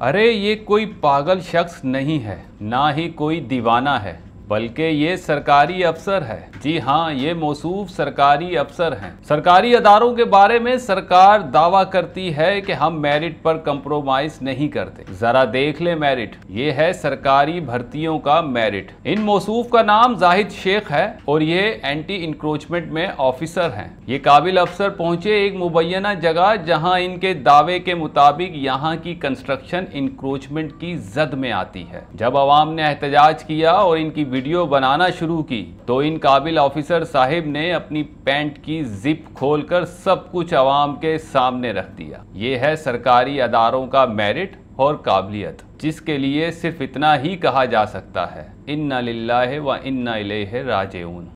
अरे ये कोई पागल शख्स नहीं है ना ही कोई दीवाना है। बल्कि ये सरकारी अफसर है। जी हाँ ये मौसूफ सरकारी अफसर हैं। सरकारी अदारों के बारे में सरकार दावा करती है कि हम मेरिट पर कंप्रोमाइज नहीं करते। जरा देख ले मेरिट। ये है सरकारी भर्तियों का मेरिट। इन मौसूफ का नाम जाहिद शेख है और ये एंटी इंक्रोचमेंट में ऑफिसर हैं। ये काबिल अफसर पहुँचे एक मुबैना जगह जहाँ इनके दावे के मुताबिक यहाँ की कंस्ट्रक्शन इंक्रोचमेंट की जद में आती है। जब आवाम ने एहतजाज किया और इनकी वीडियो बनाना शुरू की तो इन काबिल ऑफिसर साहिब ने अपनी पैंट की जिप खोलकर सब कुछ आवाम के सामने रख दिया। ये है सरकारी अदारों का मेरिट और काबिलियत, जिसके लिए सिर्फ़ इतना ही कहा जा सकता है। इन्ना लिल्लाह व इन्ना इलेह राजिऊन।